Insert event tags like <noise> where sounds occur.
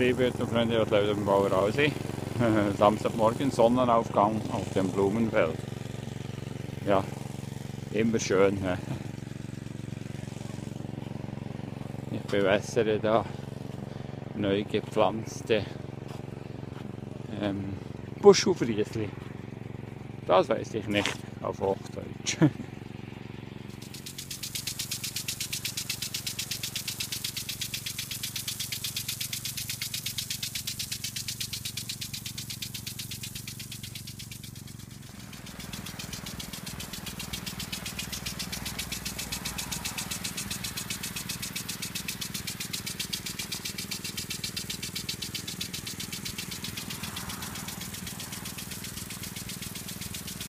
liebe Freunde, was Leute im Bauer Aussee. <laughs> Samstagmorgen Sonnenaufgang auf dem Blumenfeld. Ja, immer schön. He? Ich bewässere da neu gepflanzte ähm, Buschufriesli. Das weiß ich nicht auf Hochdeutsch. <laughs>